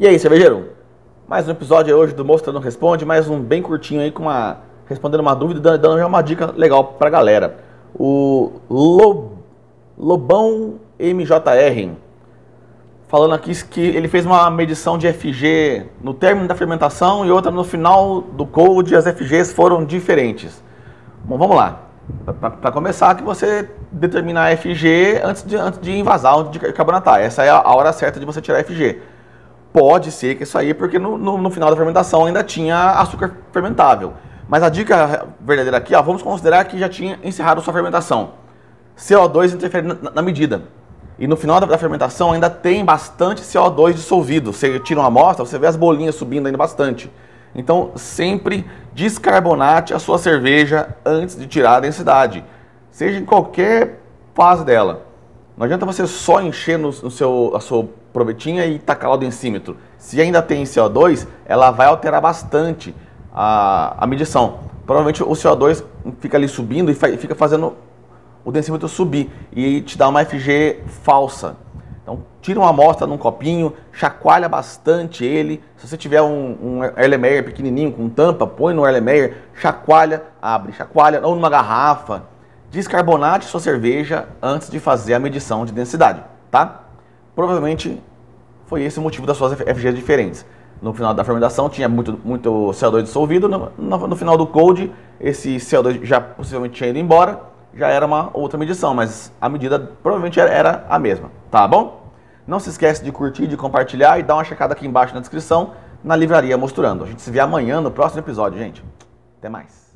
E aí, cervejeiro? Mais um episódio hoje do Mostrando Responde, mais um bem curtinho aí com uma respondendo uma dúvida, dando, dando uma dica legal pra galera. O Lob, Lobão MJR falando aqui que ele fez uma medição de FG no término da fermentação e outra no final do cold, as FGs foram diferentes. Bom, vamos lá. Para começar, que você determina a FG antes de, antes de invasar, de carbonatar. Essa é a hora certa de você tirar a FG. Pode ser que isso aí, porque no, no, no, final da fermentação ainda tinha açúcar fermentável. Mas a dica verdadeira aqui, ó, vamos considerar que já tinha encerrado sua fermentação. CO2 interfere na, na medida. E no final da, da, fermentação ainda tem bastante CO2 dissolvido. Você tira uma amostra, você vê as bolinhas subindo ainda bastante. Então, sempre descarbonate a sua cerveja antes de tirar a densidade, seja em qualquer fase dela. Não adianta você só encher no, no seu, a sua probetinha e tacar lá o densímetro. Se ainda tem CO2, ela vai alterar bastante a, a medição. Provavelmente o CO2 fica ali subindo e fica fazendo o densímetro subir e te dá uma FG falsa. Então, tira uma amostra num copinho, chacoalha bastante ele. Se você tiver um, um Erlenmeyer pequenininho com tampa, põe no Erlenmeyer, chacoalha, abre, chacoalha, ou numa garrafa. Descarbonate sua cerveja antes de fazer a medição de densidade, tá? Provavelmente foi esse o motivo das suas FGs diferentes. No final da fermentação tinha muito, muito CO2 dissolvido, no, no, no final do cold esse CO2 já possivelmente tinha ido embora, já era uma outra medição, mas a medida provavelmente era, era a mesma, tá bom? Não se esquece de curtir, de compartilhar e dar uma checada aqui embaixo na descrição na livraria Mostrando. A gente se vê amanhã no próximo episódio, gente. Até mais.